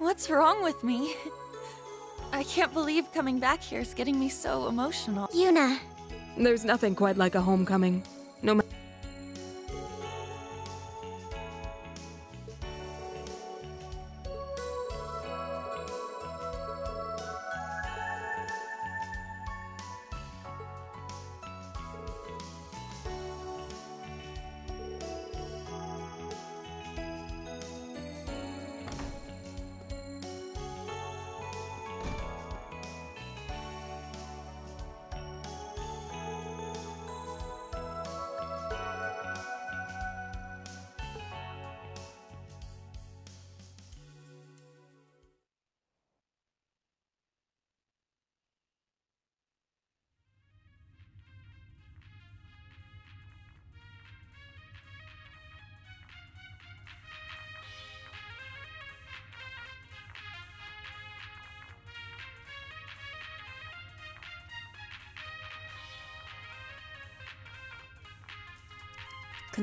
What's wrong with me? I can't believe coming back here is getting me so emotional. Yuna, There's nothing quite like a homecoming.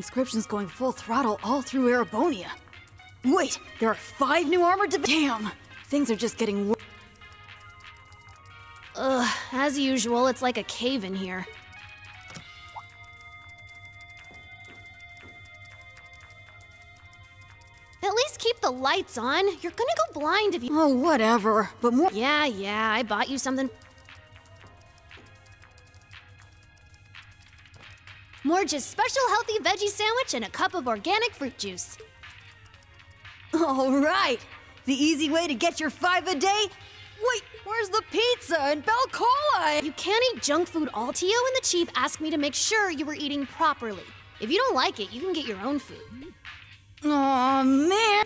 Conscription's going full throttle all through Erebonia. Wait, there are five new armored div- Damn! Things are just getting worse. ugh, as usual, it's like a cave in here. At least keep the lights on. You're gonna go blind if you. Oh, whatever. But more- Yeah, yeah, I bought you something. More just special healthy veggie sandwich and a cup of organic fruit juice. All right! The easy way to get your five a day? Wait, where's the pizza and Bell Belcola? You can't eat junk food. all Altio and the chief asked me to make sure you were eating properly. If you don't like it, you can get your own food. Aw, man!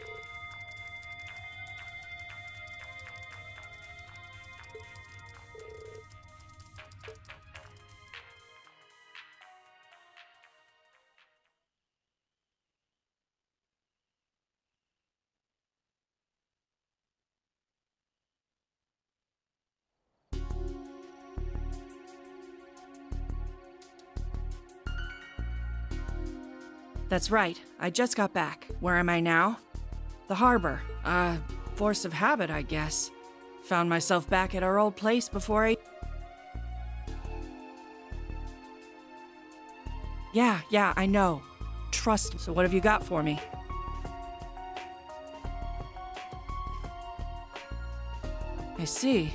That's right. I just got back. Where am I now? The harbor. Uh, force of habit, I guess. Found myself back at our old place before I. Yeah, yeah, I know. Trust. Me so, what have you got for me? I see.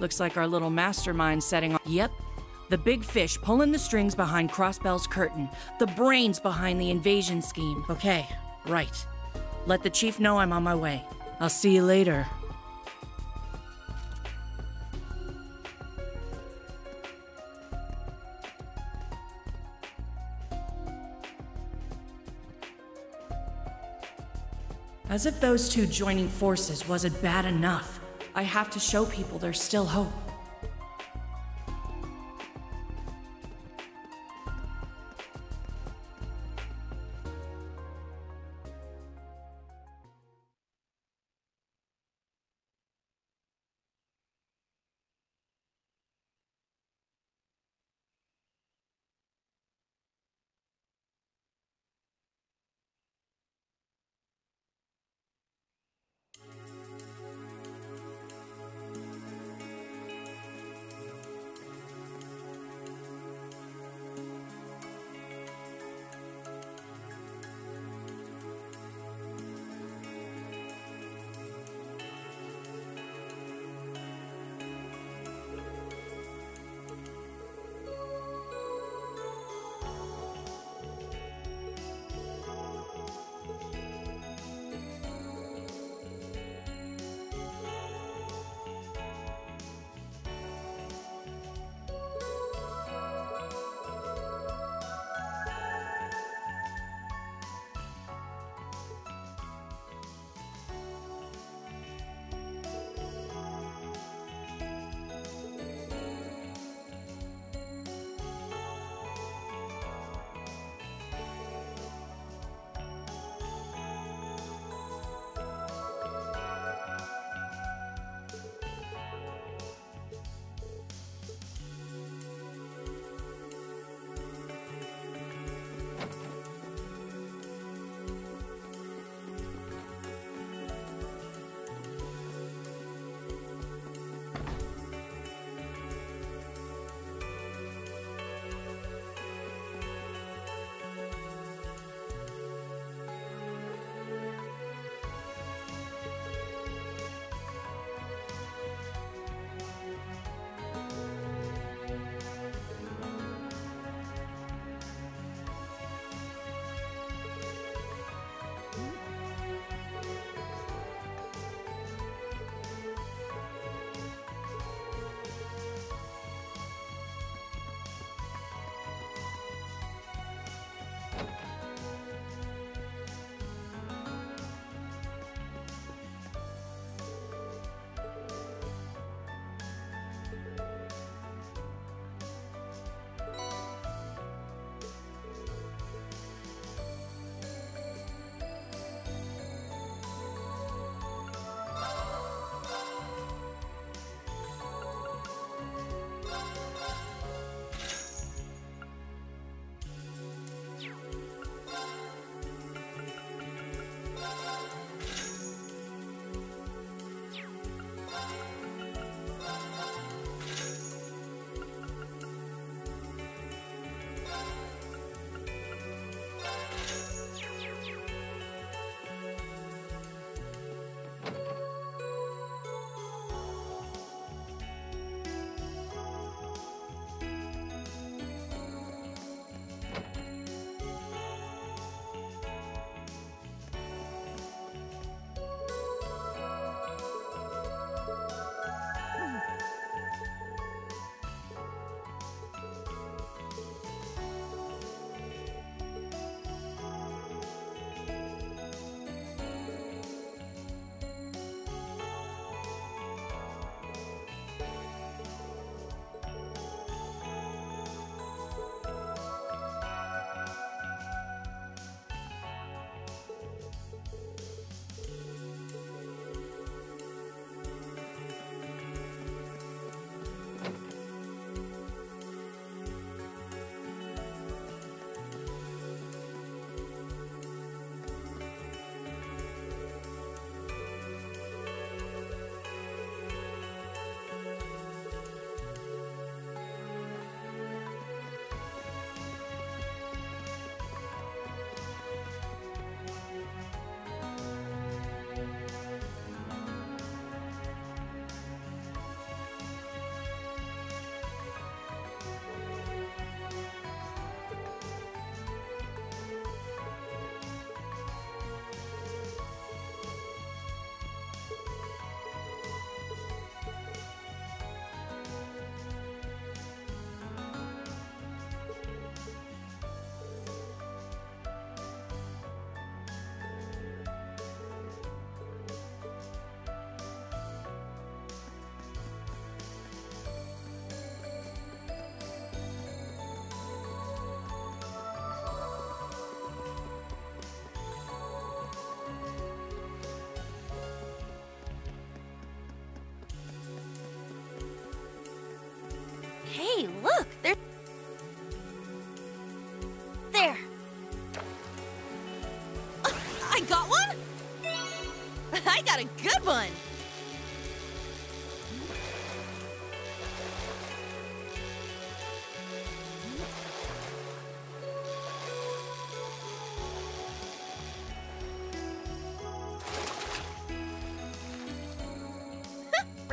Looks like our little mastermind setting. Yep. The big fish pulling the strings behind Crossbell's curtain. The brains behind the invasion scheme. Okay, right. Let the chief know I'm on my way. I'll see you later. As if those two joining forces wasn't bad enough. I have to show people there's still hope.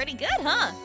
Pretty good, huh?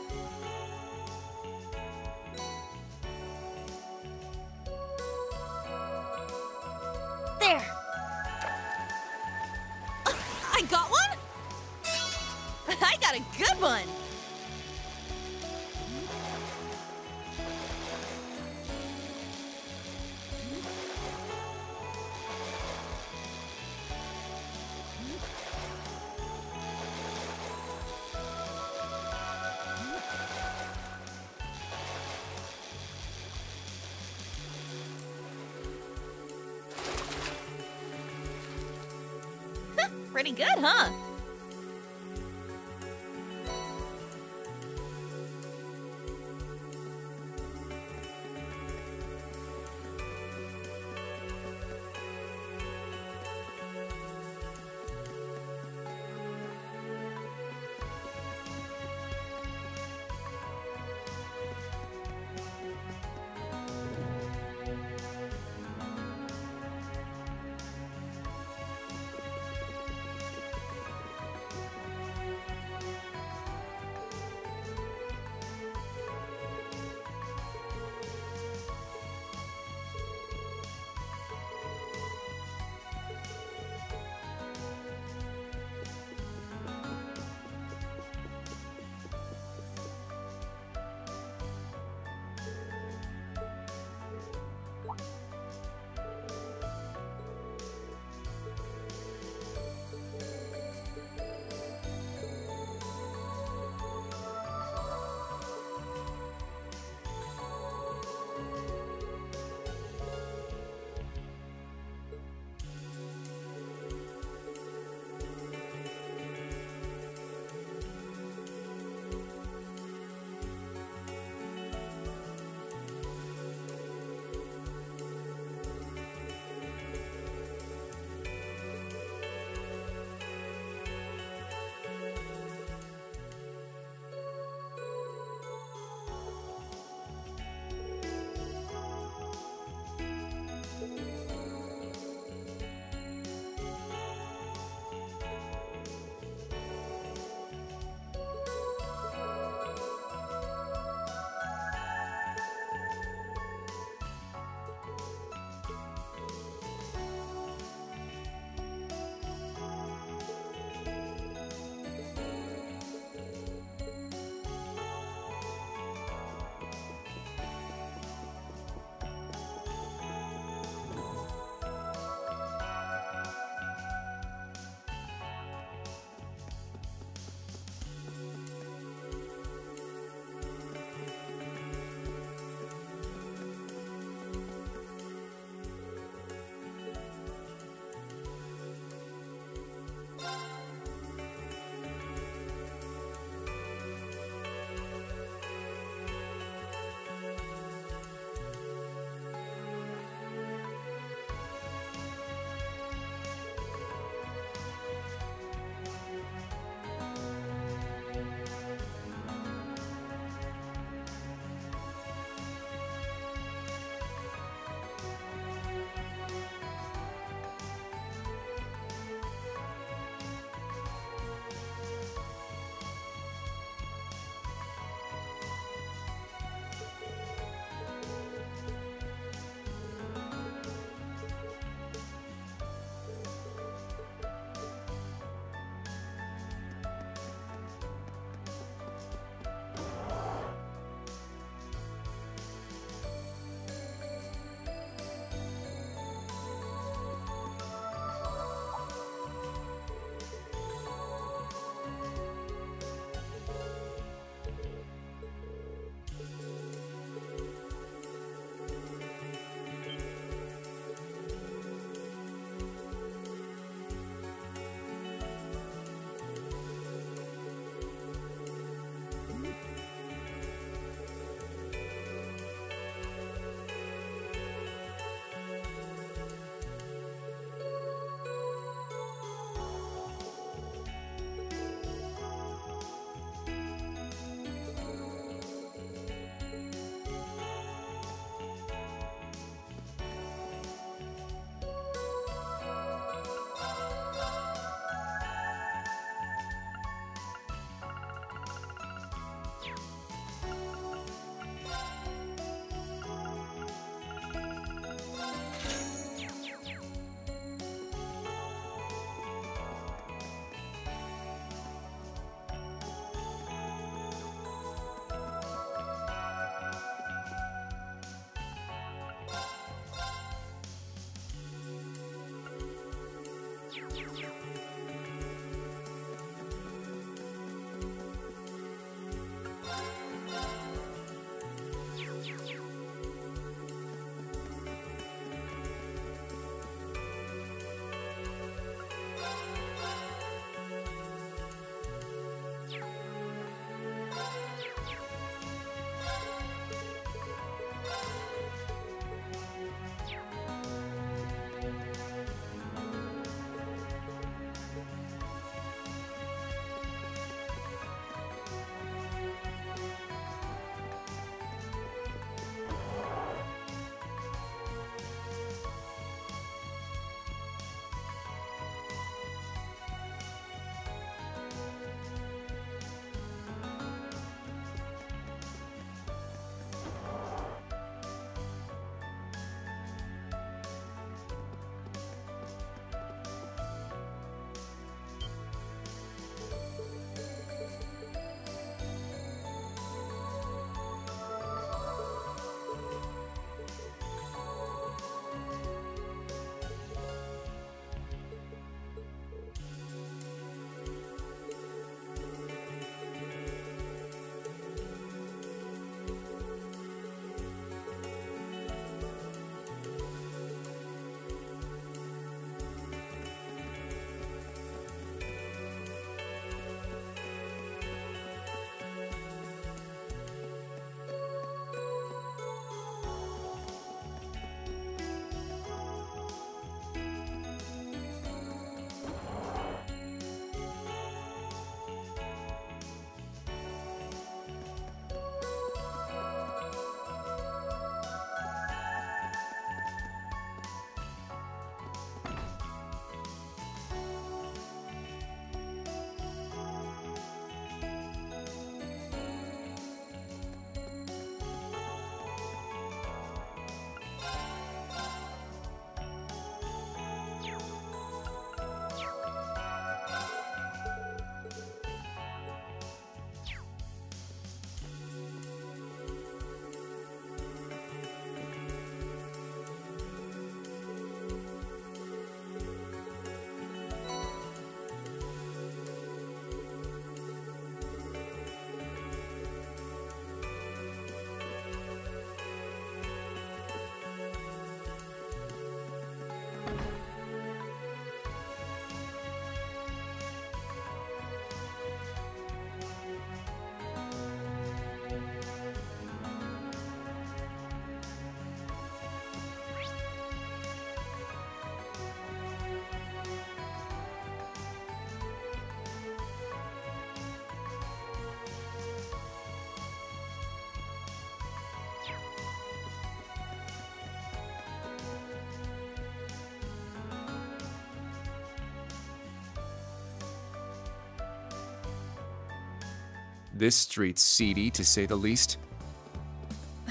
This street's seedy, to say the least.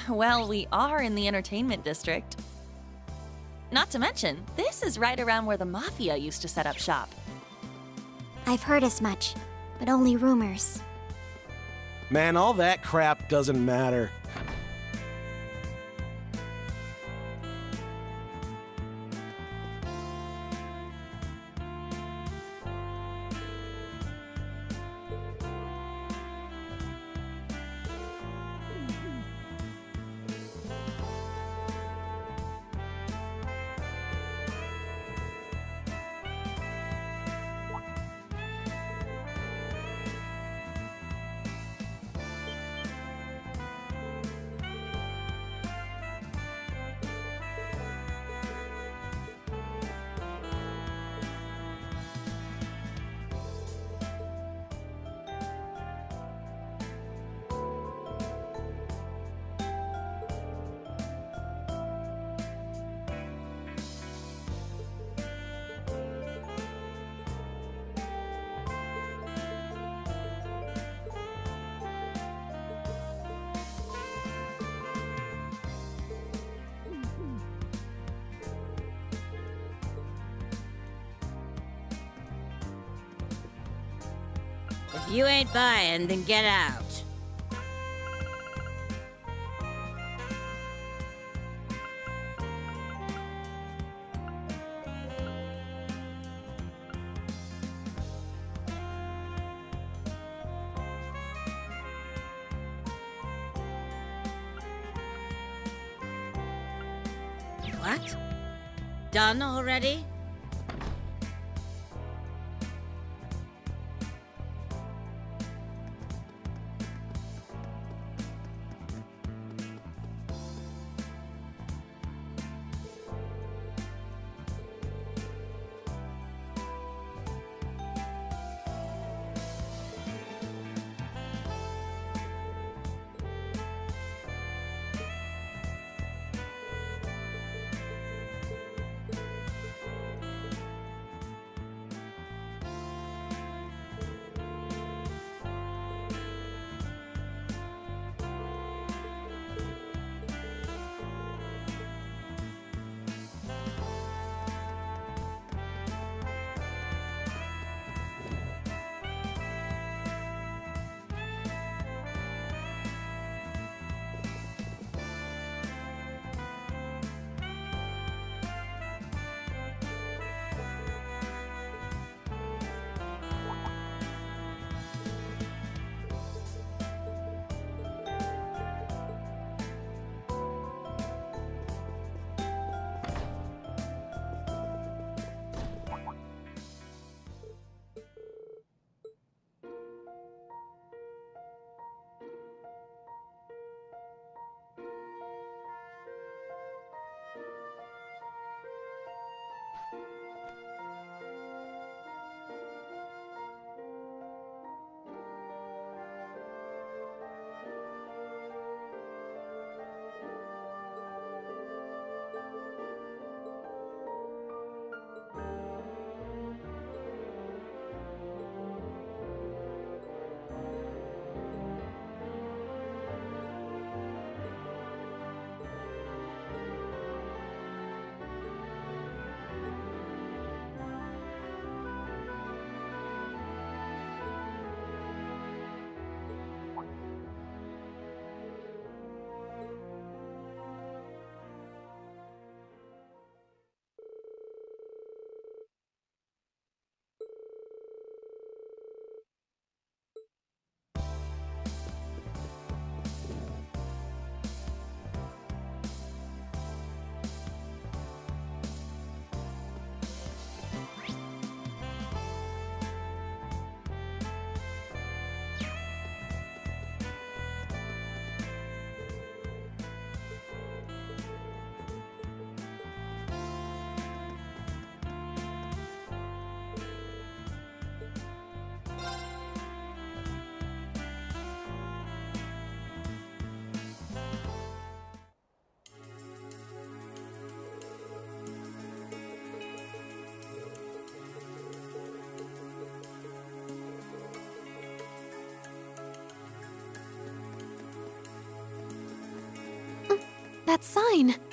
Well, we are in the entertainment district. Not to mention, this is right around where the Mafia used to set up shop. I've heard as much, but only rumors. Man, all that crap doesn't matter. If you ain't buying, then get out. What? Done already? That sign.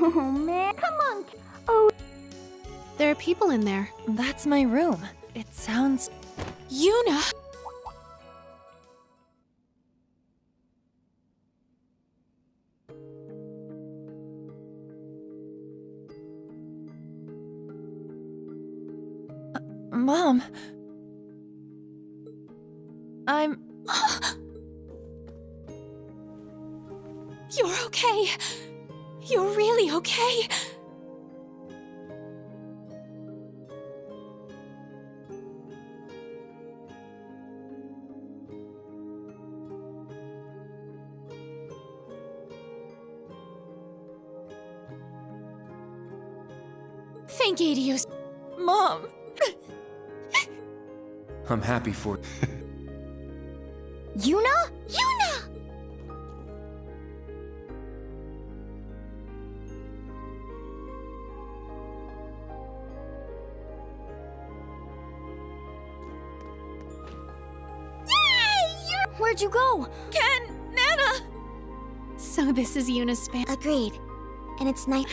Oh man, come on. Oh. There are people in there. That's my room. It sounds. Yuna! Happy for. Juna? Juna! Where'd you go? Ken! Nana! So this is Juna's fan. Agreed. And it's nice.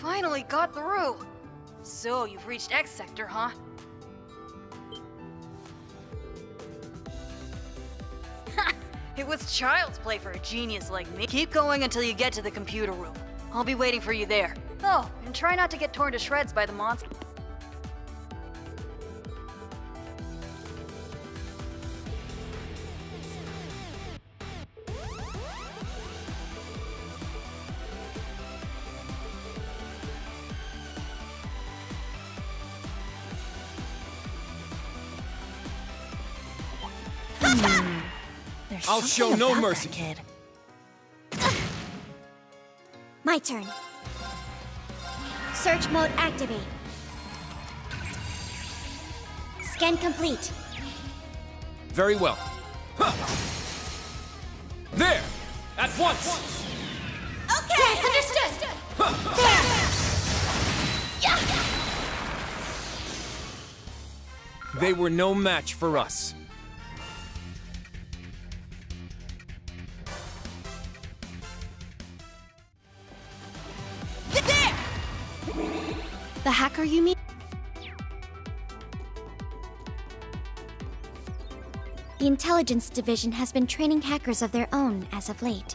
Finally got through. So, you've reached X Sector, huh? it was child's play for a genius like me. Keep going until you get to the computer room. I'll be waiting for you there. Oh, and try not to get torn to shreds by the monster. There's I'll show no about that mercy. Kid. My turn. Search mode activate. Scan complete. Very well. Huh. There! At once! Okay, yes, understood. They were no match for us. The intelligence division has been training hackers of their own as of late.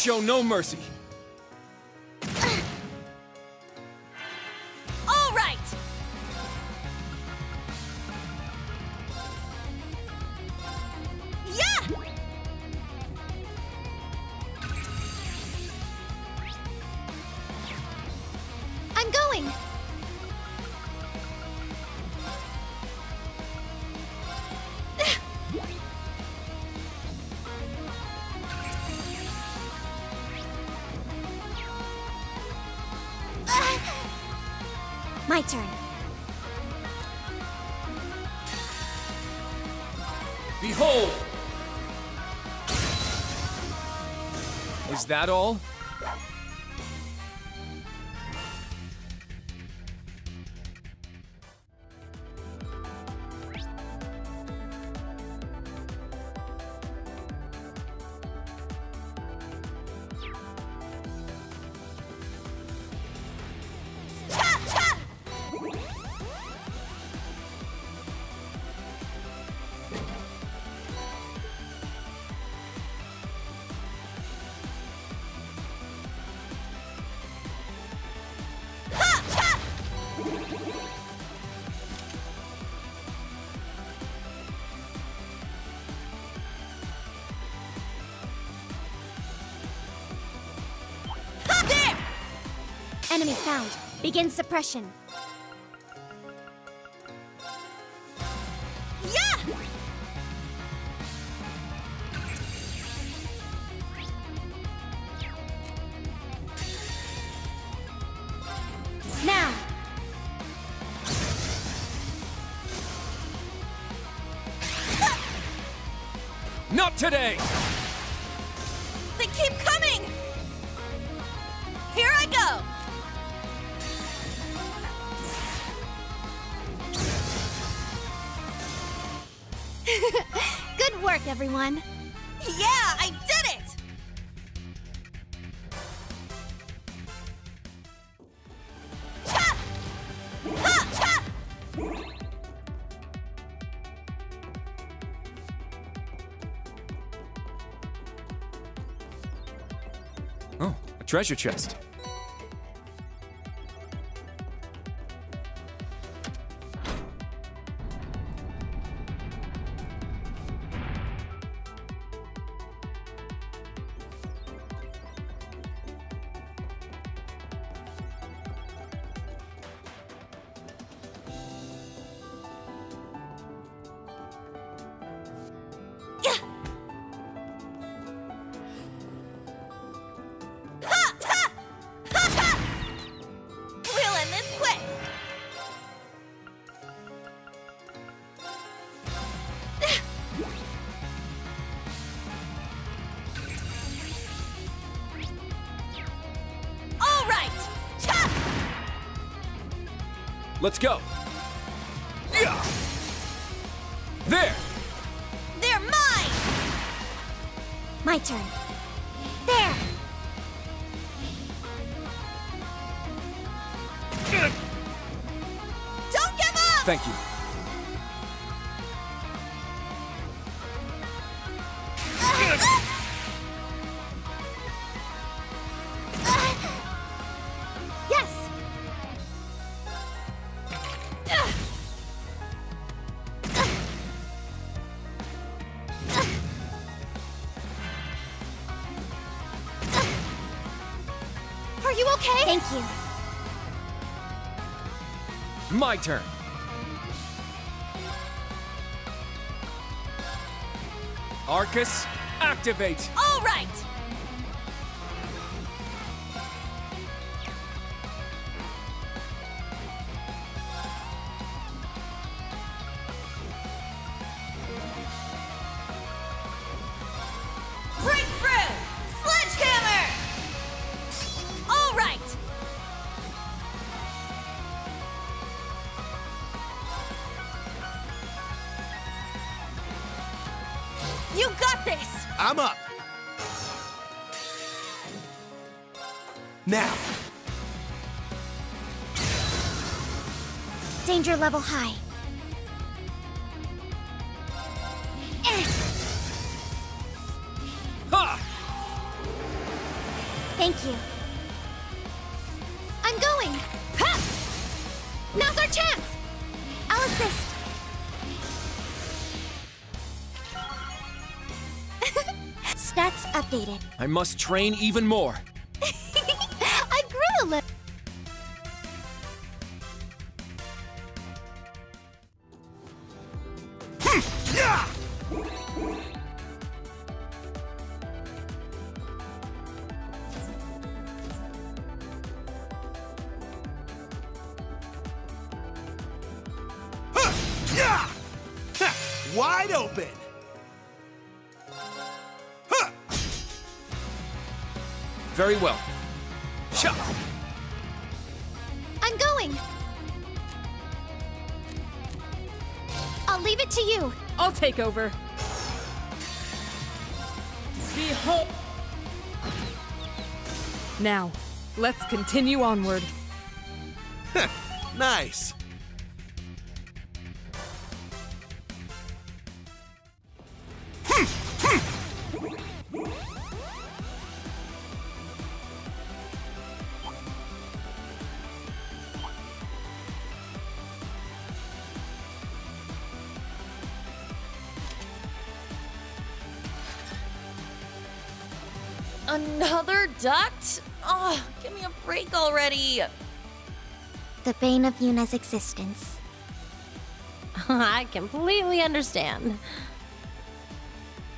Show no mercy. My turn. Behold! Is that all? Begin suppression. Yeah! Now! Not today! Everyone. Yeah, I did it! Ha! Oh, a treasure chest. My turn. There! Don't give up! Thank you. Thank you. My turn. Arcus, activate. All right! Danger level high. Eh, Ha! Thank you. I'm going! Ha! Now's our chance! I'll assist. Stats updated. I must train even more. Over. Behold! Now, let's continue onward. Nice. Break already. The bane of Juna's existence. I completely understand.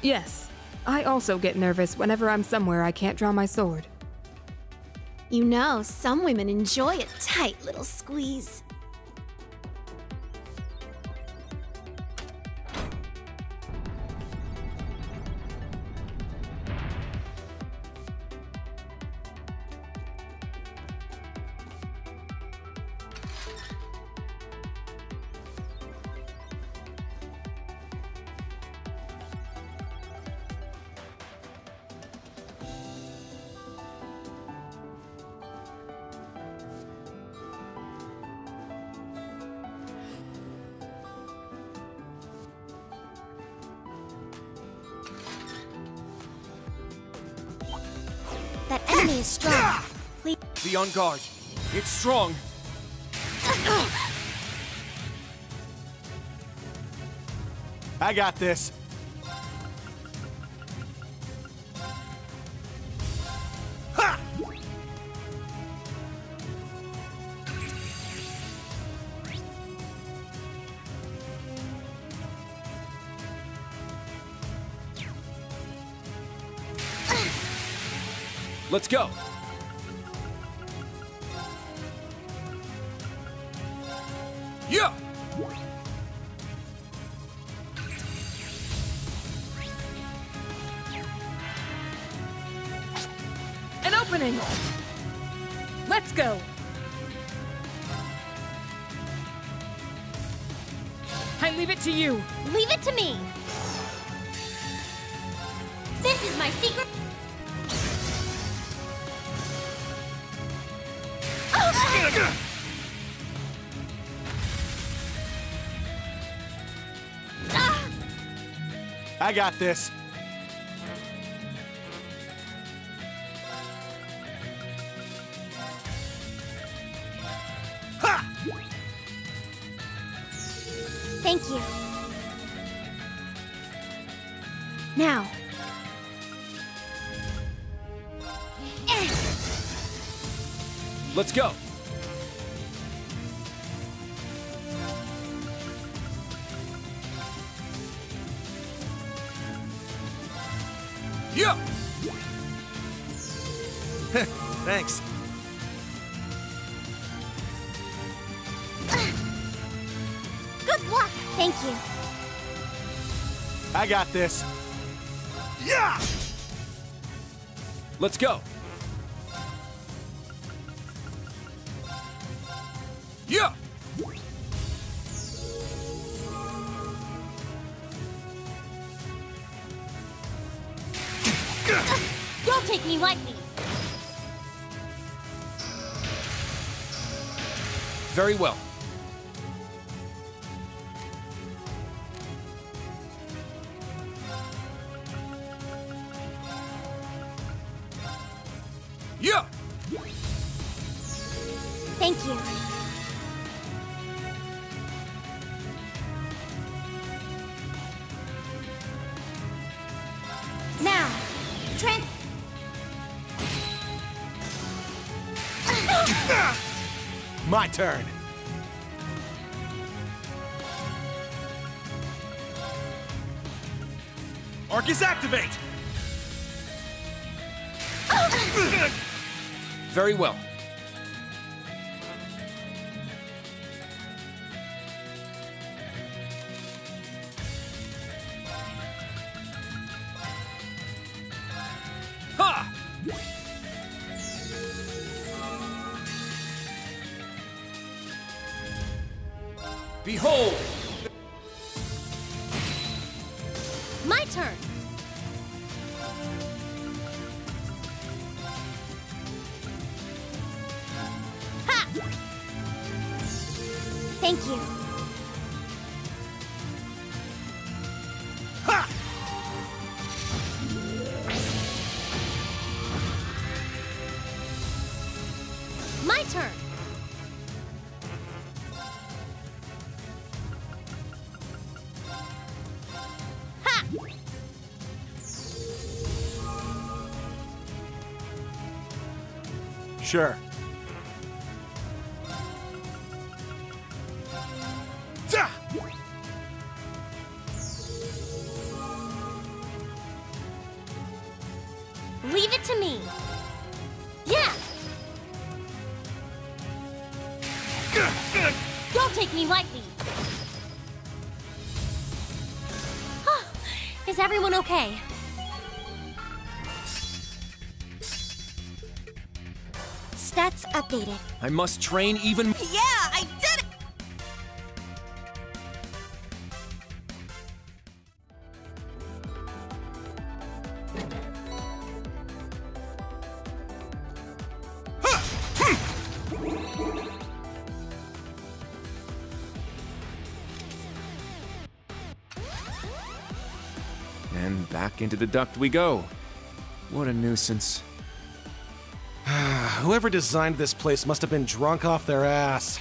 Yes, I also get nervous whenever I'm somewhere I can't draw my sword. You know, some women enjoy a tight little squeeze. That enemy is strong. Please Be on guard. It's strong. Uh-huh. I got this. I got this. This. Yeah! Let's go. My turn. Arcus activate! Oh. Very well. Sure. Stats updated. I must train even Yeah, I did it! And back into the duct we go. What a nuisance. Whoever designed this place must have been drunk off their ass.